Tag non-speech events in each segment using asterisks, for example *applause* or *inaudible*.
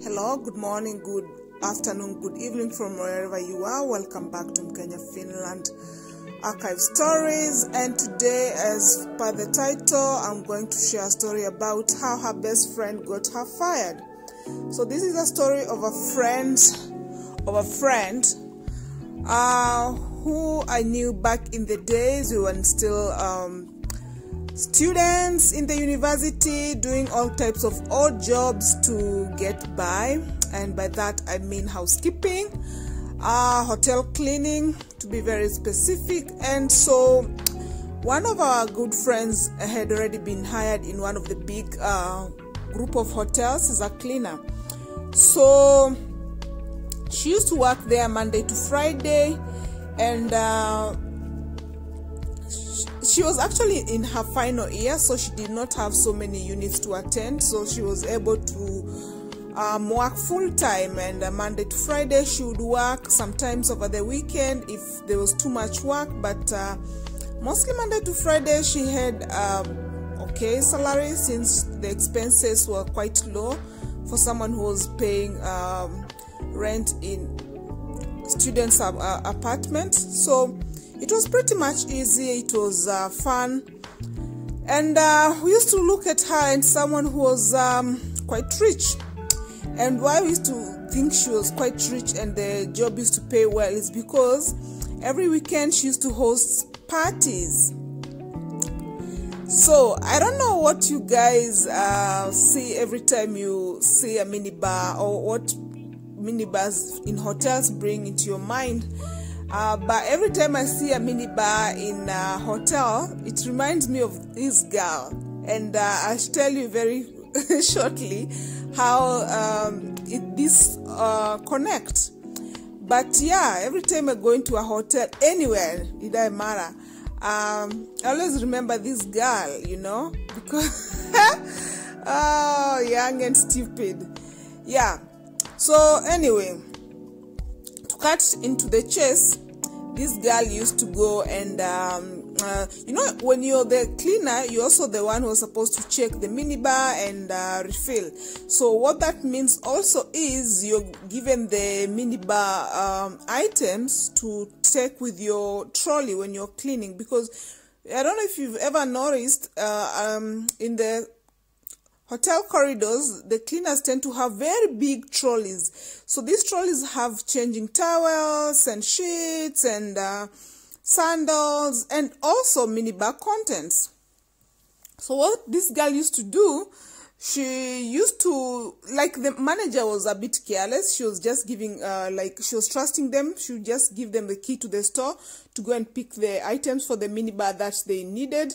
Hello, good morning, good afternoon, good evening from wherever you are. Welcome back to Mkenya Finland Archive Stories. And today, as per the title, I'm going to share a story about how her best friend got her fired. So, this is a story of a friend, of a friend uh, who I knew back in the days. We were still um, students in the university doing all types of odd jobs to get by. And by that i mean housekeeping uh, hotel cleaning to be very specific. And so one of our good friends had already been hired in one of the big uh, group of hotels as a cleaner. So she used to work there monday to friday. And uh, she was actually in her final year, so she did not have so many units to attend. So she was able to um, work full time, and uh, Monday to Friday she would work. Sometimes over the weekend if there was too much work, but uh, mostly Monday to Friday she had um, okay salary since the expenses were quite low for someone who was paying um, rent in students' uh, apartment. So it was pretty much easy. It was uh, fun. And uh, we used to look at her and someone who was um, quite rich. And why we used to think she was quite rich and the job used to pay well is because every weekend she used to host parties. So i don't know what you guys uh, see every time you see a minibar or what minibars in hotels bring into your mind uh, but every time I see a minibar in a hotel, it reminds me of this girl. And uh, I'll tell you very *laughs* shortly how um, it, this uh, connect. But yeah, every time I go into a hotel, anywhere, it doesn't matter. Um, I always remember this girl, you know, because *laughs* oh, young and stupid. Yeah. So anyway, cut into the chase, this girl used to go and um, uh, you know when you're the cleaner, you're also the one who's supposed to check the minibar and uh, refill. So what that means also is you're given the minibar um, items to take with your trolley when you're cleaning because I don't know if you've ever noticed uh, um, in the hotel corridors, the cleaners tend to have very big trolleys. So these trolleys have changing towels and sheets and uh, sandals and also minibar contents. So what this girl used to do, she used to like the manager was a bit careless. She was just giving uh, like she was trusting them. She would just give them the key to the store to go and pick the items for the minibar that they needed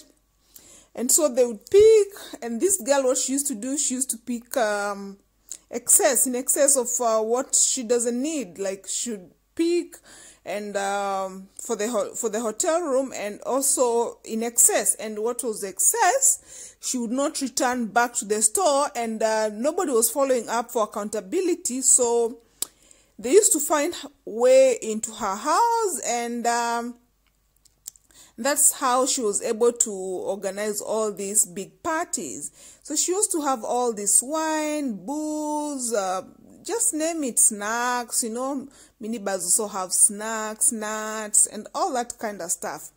and so they would pick and this girl what she used to do she used to pick um, excess in excess of uh, what she doesn't need. Like she'd pick and um, for the ho- for the hotel room and also in excess. And what was excess she would not return back to the store and uh, nobody was following up for accountability. So they used to find way into her house and um, that's how she was able to organize all these big parties. So she used to have all this wine, booze, uh, just name it, snacks, you know, minibars also have snacks, nuts, and all that kind of stuff.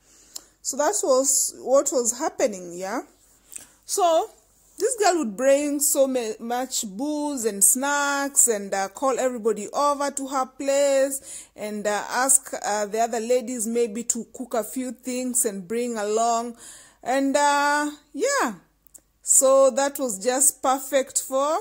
So that was what was happening, yeah. So this girl would bring so much booze and snacks and uh, call everybody over to her place and uh, ask uh, the other ladies maybe to cook a few things and bring along. And uh, yeah. So that was just perfect for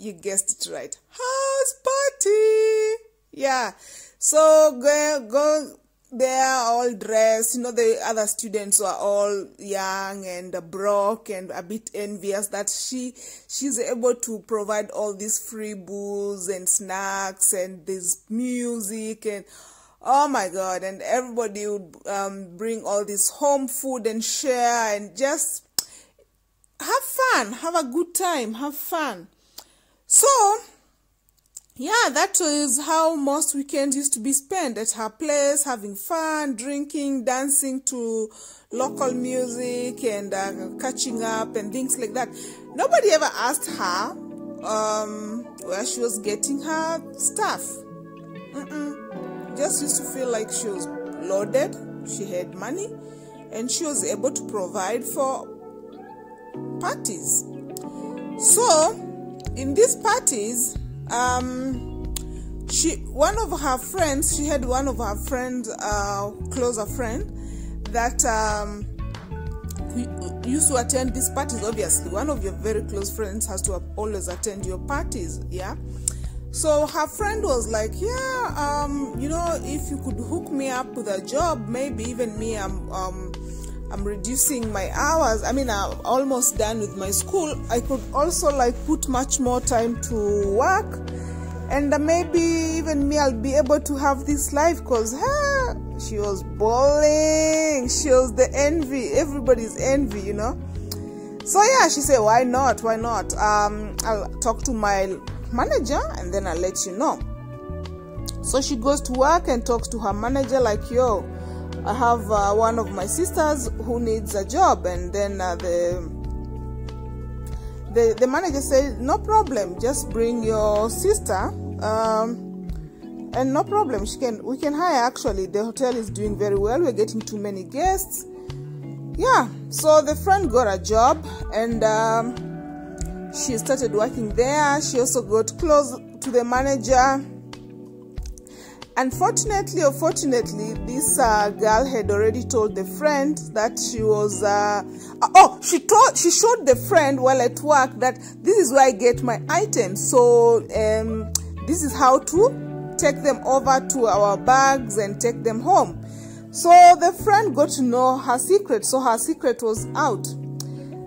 you guessed it right house party. Yeah. So go go they are all dressed you know the other students were all young and broke and a bit envious that she she's able to provide all these free booze and snacks and this music and oh my god and everybody would um, bring all this home food and share and just have fun have a good time have fun. So yeah, that is how most weekends used to be spent at her place, having fun, drinking, dancing to local music, and uh, catching up and things like that. Nobody ever asked her um, where she was getting her stuff. Mm-mm. Just used to feel like she was loaded, she had money, and she was able to provide for parties. So, in these parties, um, she one of her friends, she had one of her friends, uh, closer friend, that um, used to attend these parties. Obviously, one of your very close friends has to always attend your parties. Yeah. So her friend was like, "Yeah, um, you know, if you could hook me up with a job, maybe even me, I'm, um, I'm reducing my hours. I mean, I'm almost done with my school. I could also like put much more time to work, and maybe even me, I'll be able to have this life because she was balling. She was the envy, everybody's envy, you know. So yeah, she said, "Why not? Why not? Um, I'll talk to my manager and then I'll let you know." So she goes to work and talks to her manager, like, "Yo, I have uh, one of my sisters who needs a job," and then uh, the the the manager said, "No problem. Just bring your sister." Um, and no problem she can we can hire actually the hotel is doing very well we're getting too many guests yeah so the friend got a job and um, she started working there she also got close to the manager unfortunately or fortunately this uh, girl had already told the friend that she was uh, oh she told she showed the friend while at work that this is where i get my items so um, this is how to take them over to our bags and take them home. So the friend got to know her secret, so her secret was out.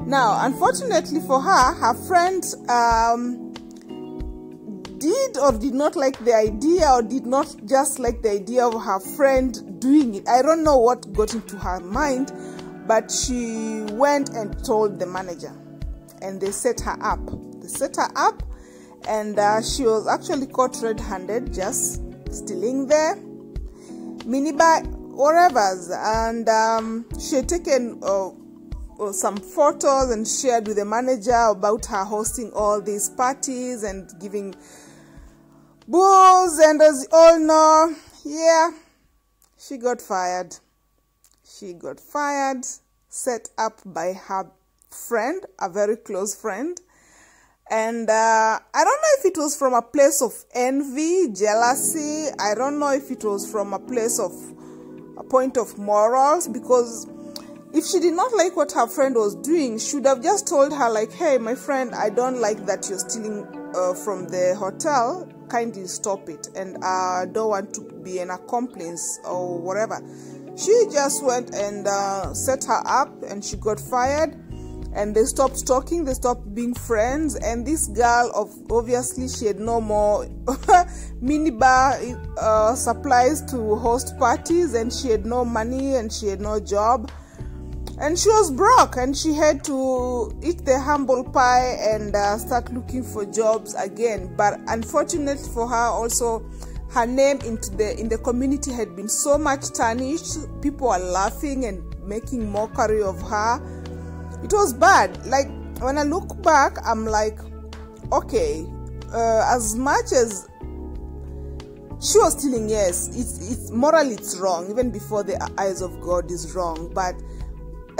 Now, unfortunately for her, her friend um, did or did not like the idea, or did not just like the idea of her friend doing it. I don't know what got into her mind, but she went and told the manager, and they set her up. They set her up and uh, she was actually caught red-handed just stealing the minibar whatever's and um, she had taken uh, uh, some photos and shared with the manager about her hosting all these parties and giving booze and as you all know yeah she got fired she got fired set up by her friend a very close friend and uh, I don't know if it was from a place of envy, jealousy. I don't know if it was from a place of a point of morals because if she did not like what her friend was doing, she would have just told her, like, hey, my friend, I don't like that you're stealing uh, from the hotel. Kindly stop it. And I uh, don't want to be an accomplice or whatever. She just went and uh, set her up and she got fired and they stopped talking they stopped being friends and this girl of obviously she had no more *laughs* minibar uh, supplies to host parties and she had no money and she had no job and she was broke and she had to eat the humble pie and uh, start looking for jobs again but unfortunately for her also her name into the in the community had been so much tarnished people were laughing and making mockery of her it was bad. Like when I look back, I'm like, okay, uh, as much as she was stealing, yes, it's it's morally it's wrong. Even before the eyes of God is wrong. But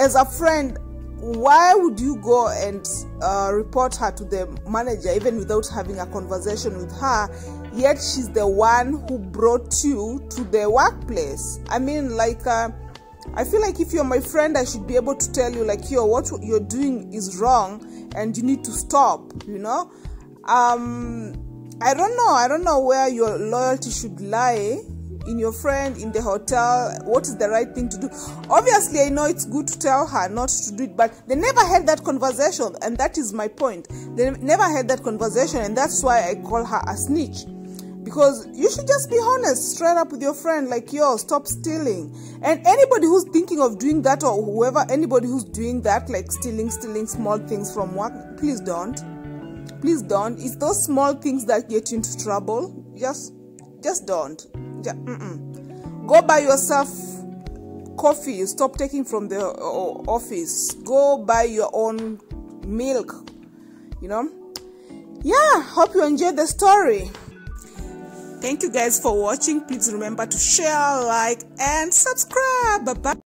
as a friend, why would you go and uh, report her to the manager even without having a conversation with her? Yet she's the one who brought you to the workplace. I mean, like. Uh, I feel like if you're my friend, I should be able to tell you, like, yo, what you're doing is wrong and you need to stop, you know? Um, I don't know. I don't know where your loyalty should lie in your friend in the hotel what is the right thing to do? Obviously i know it's good to tell her not to do it but they never had that conversation and that is my point. They never had that conversation and that's why i call her a snitch. Because you should just be honest straight up with your friend like yo stop stealing. And anybody who's thinking of doing that or whoever anybody who's doing that like stealing stealing small things from work please don't. Please don't. It's those small things that get you into trouble. Just just don't just, go buy yourself coffee stop taking from the uh, office go buy your own milk you know yeah hope you enjoyed the story. Thank you guys for watching. Please remember to share, like, and subscribe. Bye bye.